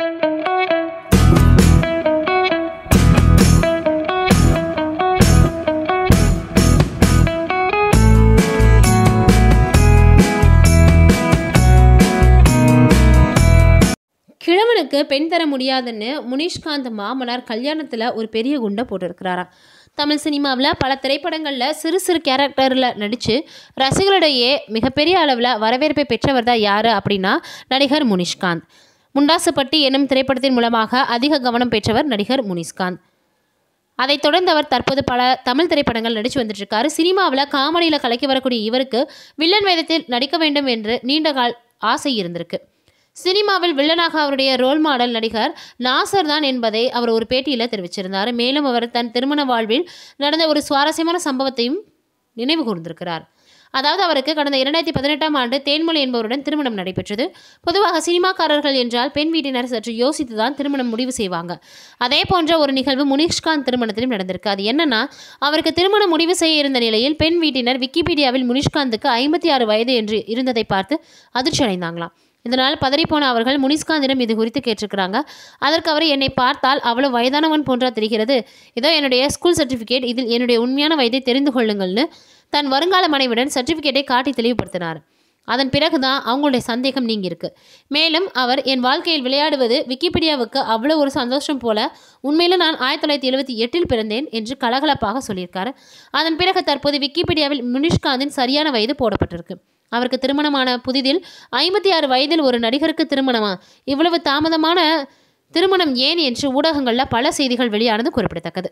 கிழவனுக்கு பெண் தர முடியாதுன்னு முனிஷ்காந்த் மாமனார் கல்யாணத்தில் ஒரு பெரிய குண்டை போட்டிருக்கிறாராம். தமிழ் சினிமாவில் பல திரைப்படங்களில் சிறு சிறு கேரக்டரில் நடித்து ரசிகர்களிடையே மிகப்பெரிய அளவில் வரவேற்பை பெற்றவர் தான் யார் அப்படின்னா நடிகர் முனிஷ்காந்த். முண்டாசுப்பட்டி என்னும் திரைப்படத்தின் மூலமாக அதிக கவனம் பெற்றவர் நடிகர் முனிஸ்காந்த் அதைத் தொடர்ந்து அவர் தற்போது பல தமிழ் திரைப்படங்கள் நடித்து வந்துட்டுருக்காரு. சினிமாவில் காமெடியில் கலக்கி வரக்கூடிய இவருக்கு வில்லன் வேதத்தில் நடிக்க வேண்டும் என்று நீண்ட கால் ஆசை இருந்திருக்கு. சினிமாவில் வில்லனாக அவருடைய ரோல் மாடல் நடிகர் நாசர் தான் என்பதை அவர் ஒரு பேட்டியில் தெரிவிச்சிருந்தார். மேலும் அவர் தன் திருமண வாழ்வில் நடந்த ஒரு சுவாரஸ்யமான சம்பவத்தையும் நினைவு கூர்ந்திருக்கிறார். அதாவது அவருக்கு கடந்த இரண்டாயிரத்தி பதினெட்டாம் ஆண்டு தேன்மொழி என்பவருடன் திருமணம் நடைபெற்றது. பொதுவாக சினிமாக்காரர்கள் என்றால் பெண் வீட்டினர் சற்று யோசித்து தான் திருமணம் முடிவு செய்வாங்க. அதே போன்ற ஒரு நிகழ்வு முனிஷ்காந்த் திருமணத்திலும் நடந்திருக்கு. அது என்னன்னா அவருக்கு திருமணம் முடிவு செய்ய இருந்த நிலையில் பெண் வீட்டினர் விக்கிபீடியாவில் முனிஷ்காந்துக்கு ஐம்பத்தி ஆறு வயது என்று இருந்ததை பார்த்து அதிர்ச்சி அடைந்தாங்களாம் இதனால் பதறிப்போன அவர்கள் முனிஷ்காந்திடம் இது குறித்து கேட்டிருக்கிறாங்க. அதற்கு அவர் என்னை பார்த்தால் அவ்வளோ வயதானவன் போன்றா தெரிகிறது. இதோ என்னுடைய ஸ்கூல் சர்டிஃபிகேட் இதில் என்னுடைய உண்மையான வயதை தெரிந்து கொள்ளுங்கள்னு தன் வருங்கால மனைவிடன் சர்டிஃபிகேட்டை காட்டி தெளிவுபடுத்தினார். அதன் பிறகுதான் அவங்களுடைய சந்தேகம் நீங்கியிருக்கு. மேலும் அவர் என் வாழ்க்கையில் விளையாடுவது விக்கிபீடியாவுக்கு அவ்வளோ ஒரு சந்தோஷம் போல உண்மையில நான் ஆயிரத்தி தொள்ளாயிரத்தி எழுபத்தி எட்டில் பிறந்தேன் என்று கலகலப்பாக சொல்லியிருக்காரு. அதன் பிறகு தற்போது விக்கிபீடியாவில் முனிஷ்காந்தின் சரியான வயது போடப்பட்டிருக்கு. அவருக்கு திருமணமான புதிதில் ஐம்பத்தி ஆறு வயதில் ஒரு நடிகருக்கு திருமணமா? இவ்வளவு தாமதமான திருமணம் ஏன் என்று ஊடகங்களில் பல செய்திகள் வெளியானது குறிப்பிடத்தக்கது.